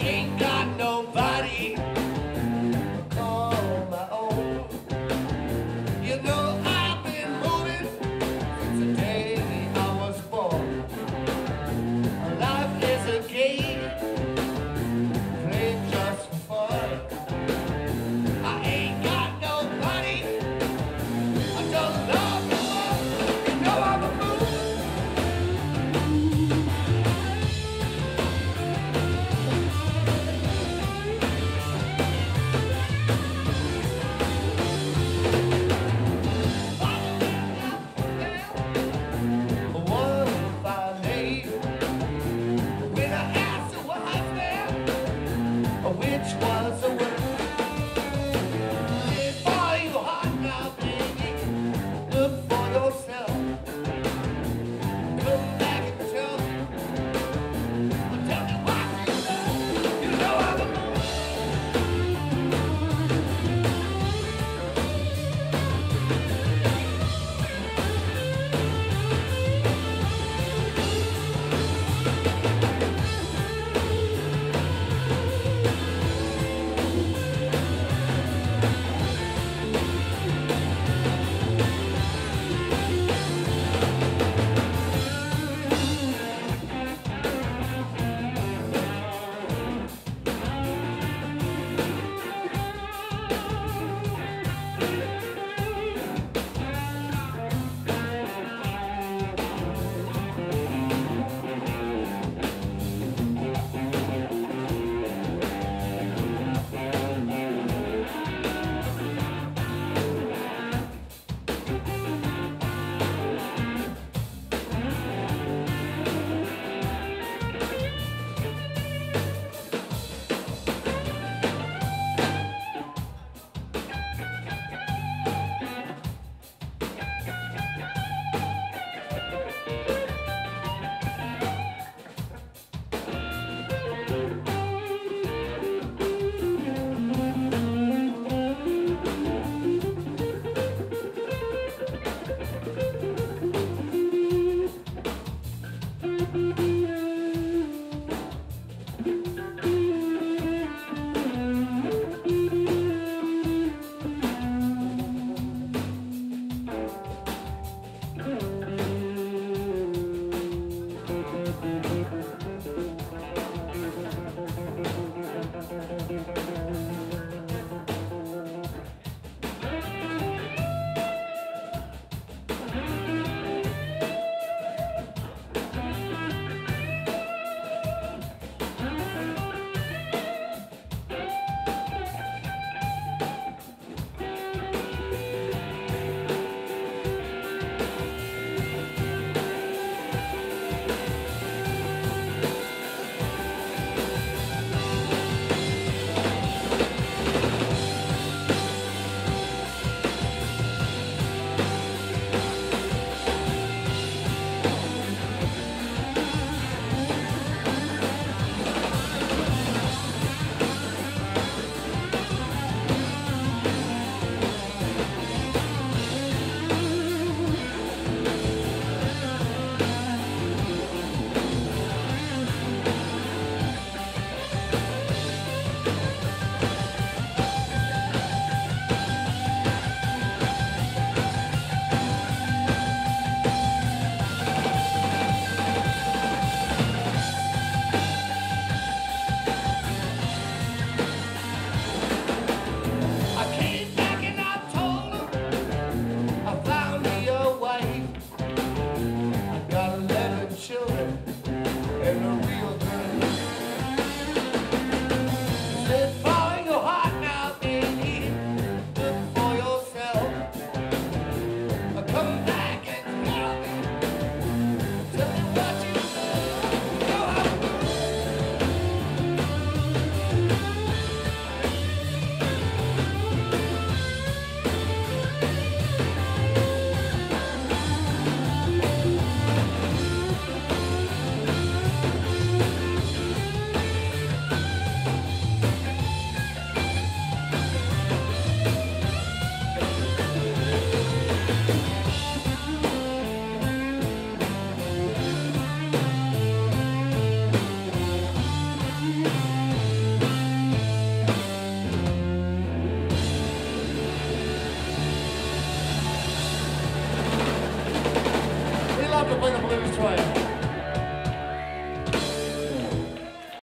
ain't got play the blues trail.